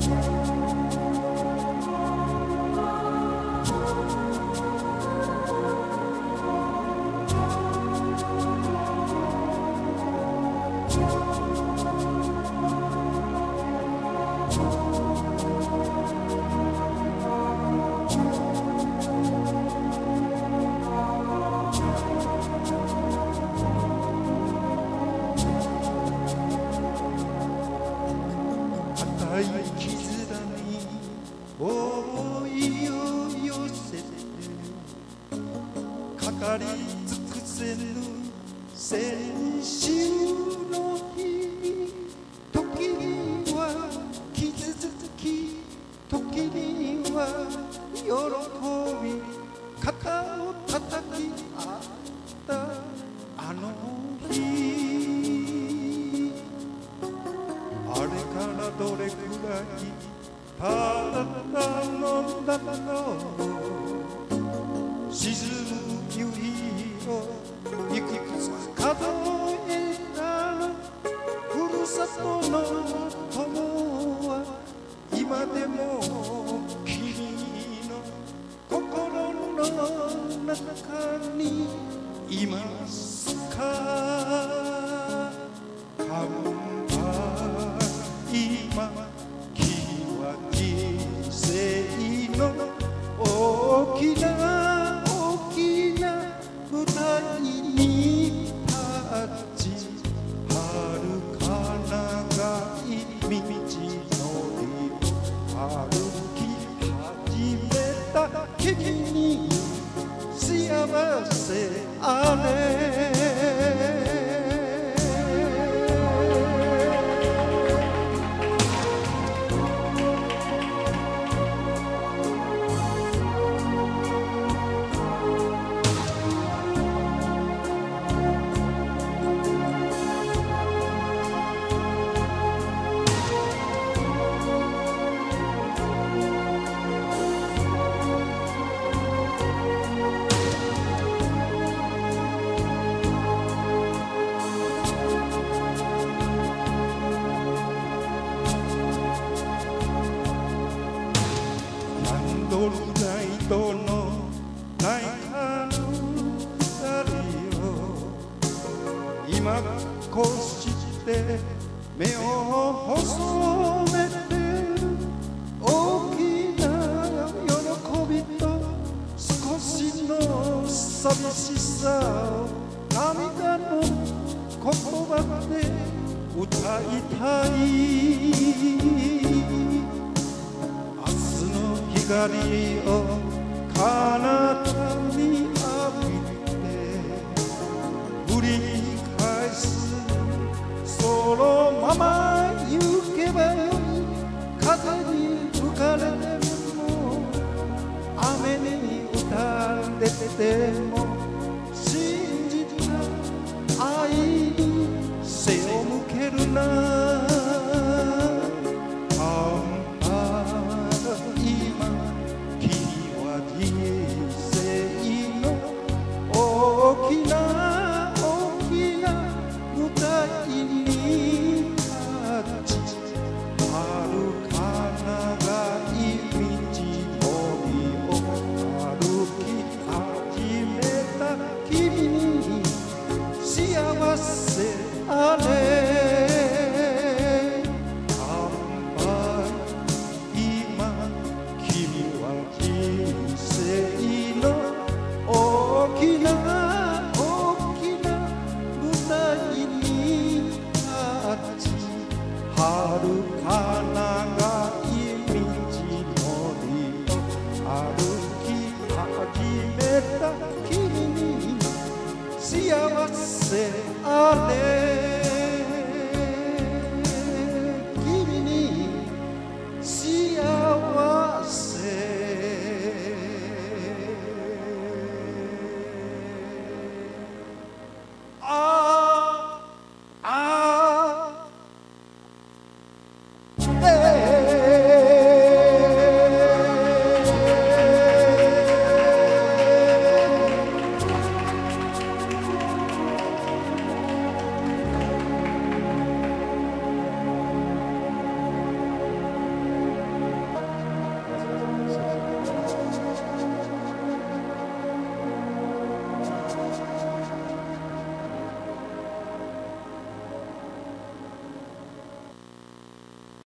you り尽くせる青春の日時には傷つき時には喜び肩を叩きあったあの日あれからどれくらいただのんだだろう沈む夕日を数えたふるさとの I Alleluia. 言葉まで歌いたい。明日の光を Ia vas a leer. tarde.